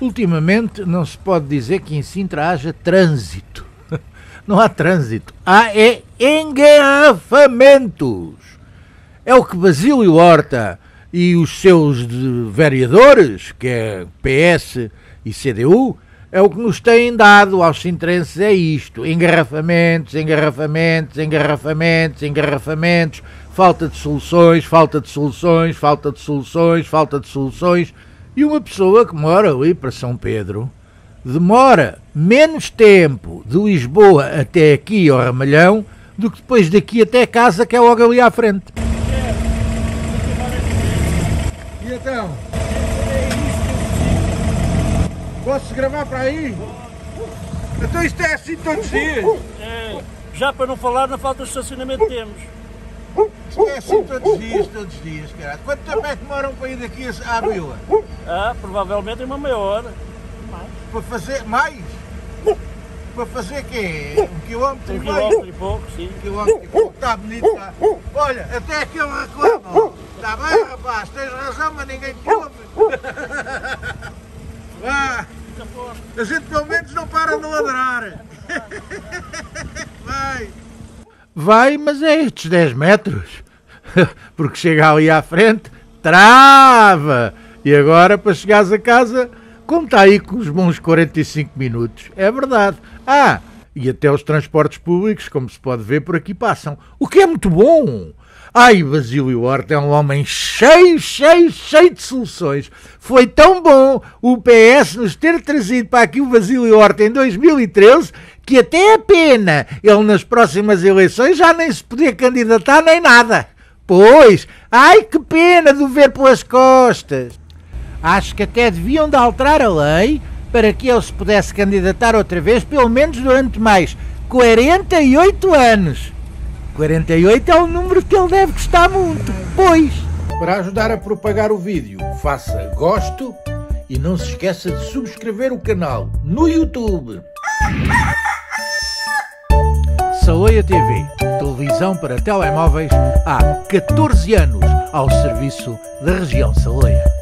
Ultimamente não se pode dizer que em Sintra haja trânsito. Não há trânsito. Há é engarrafamentos. É o que Basílio Horta e os seus vereadores, que é PS e CDU, é o que nos têm dado aos sintrenses é isto. Engarrafamentos, engarrafamentos, engarrafamentos, engarrafamentos, falta de soluções, falta de soluções, falta de soluções, falta de soluções. E uma pessoa que mora ali para São Pedro demora menos tempo de Lisboa até aqui ao Ramalhão do que depois daqui até casa, que é logo ali à frente. E então? Posso gravar para aí? Então isto é assim todos os dias? É, já para não falar na falta de estacionamento que temos. É assim todos os dias, todos os dias, caralho. Quanto tempo é que demoram para ir daqui à vila? Ah, provavelmente uma meia hora. Para fazer mais? Para fazer quê? Um quilómetro Um e meio? quilómetro e pouco, sim. Um quilómetro e pouco, está bonito, está. Olha, até aquele reclama. Está bem, rapaz, tens razão, mas ninguém te ouve. Vá, a gente pelo menos não para de ladrar. Vai. Vai, mas é estes 10 metros. Porque chega ali à frente, trava. E agora, para chegares a casa, como está aí com os bons 45 minutos. É verdade. Ah, e até os transportes públicos, como se pode ver, por aqui passam. O que é muito bom. Ai, Basílio Horta é um homem cheio, cheio, cheio de soluções. Foi tão bom o PS nos ter trazido para aqui o Basílio Horta em 2013 que até é pena ele nas próximas eleições já nem se podia candidatar nem nada. Pois, ai que pena de o ver pelas costas. Acho que até deviam de alterar a lei para que ele se pudesse candidatar outra vez, pelo menos durante mais 48 anos. 48 é o número que ele deve gostar muito, pois. Para ajudar a propagar o vídeo, faça gosto e não se esqueça de subscrever o canal no YouTube. Saleia TV, televisão para telemóveis há 14 anos ao serviço da região Saleia.